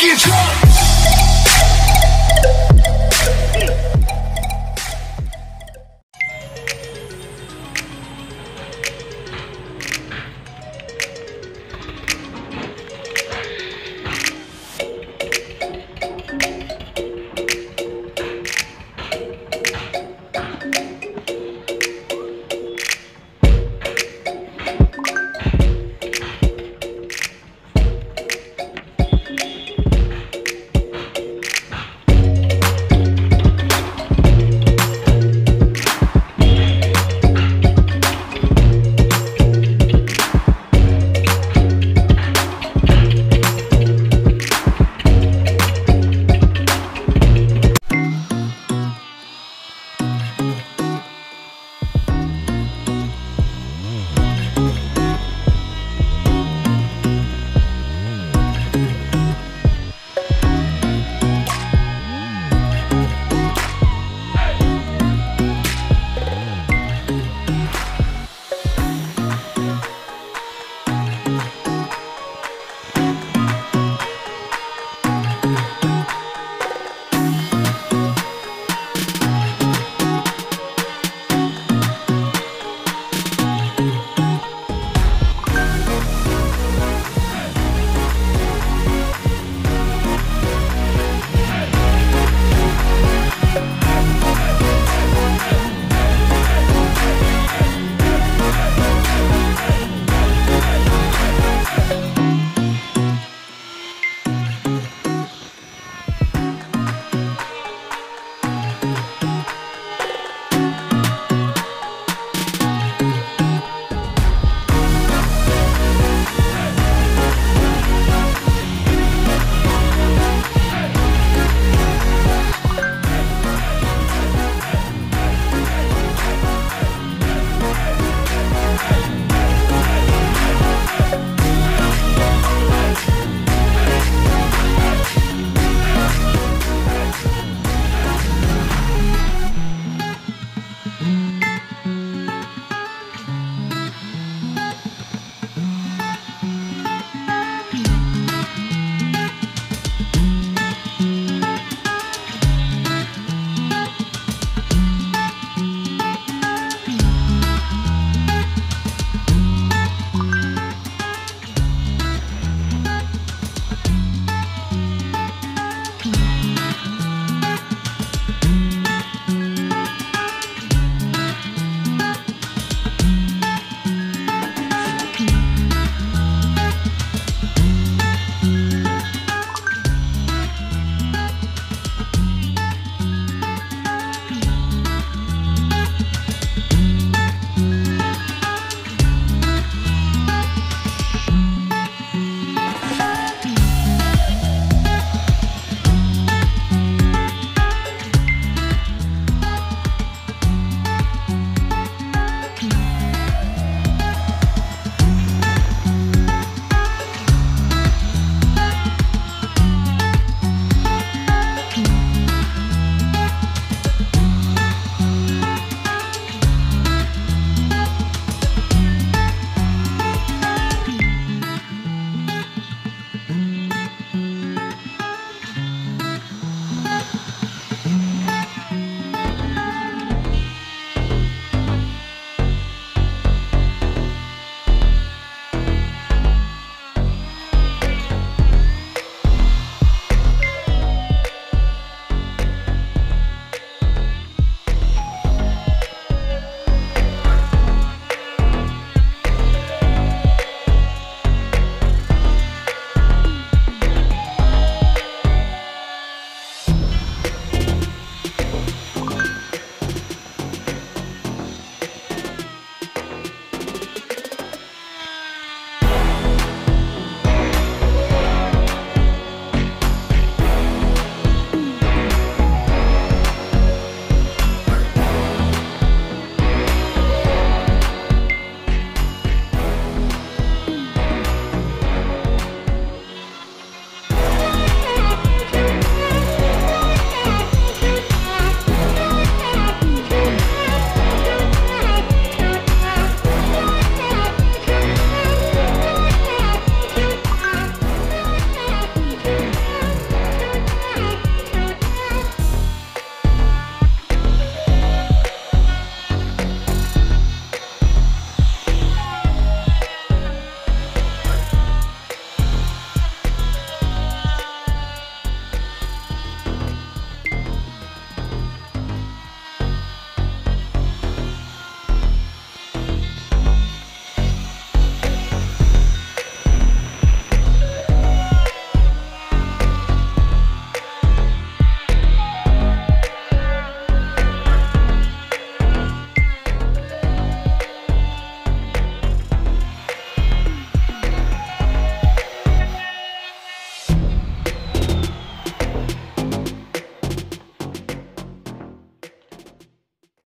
fucking drunk.